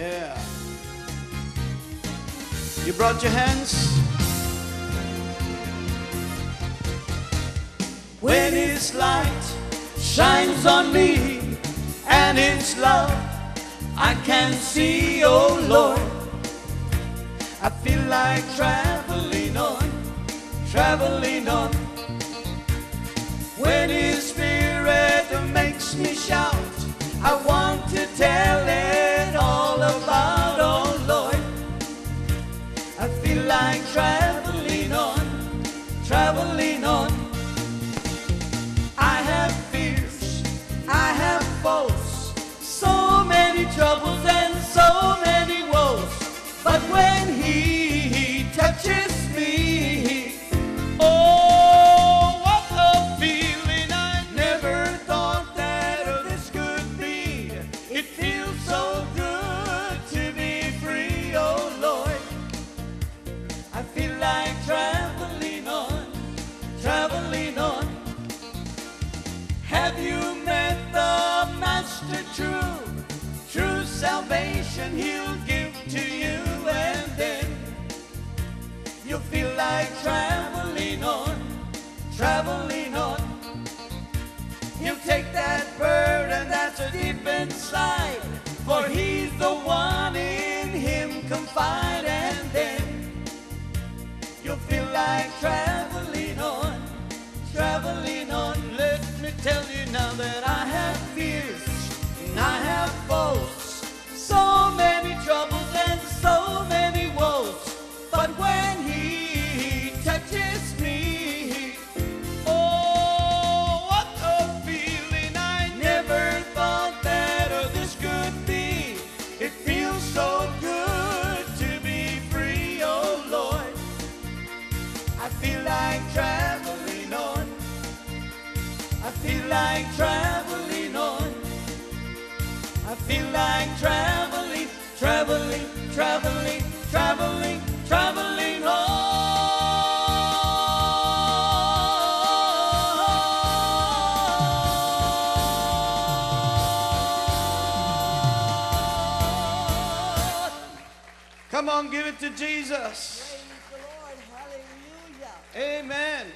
Yeah. You brought your hands? When His light shines on me and His love I can see, oh Lord. I feel like traveling on, traveling on. When His Spirit makes me shout, Have you met the Master true? True salvation he'll give to you and then you'll feel like traveling on, traveling on. He'll take that burden that's deep inside, for he's the one in him confide and then you'll feel like traveling tell you now that I have fears and I have faults, so many troubles and so many woes. But when He touches me, oh, what a feeling! I never thought that uh, this could be. It feels so good to be free, oh Lord. I feel like I feel like traveling on. I feel like traveling, traveling, traveling, traveling, traveling on. Come on, give it to Jesus. Praise the Lord. Hallelujah. Amen.